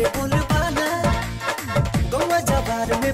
बोल पुल बना गौवा जवार में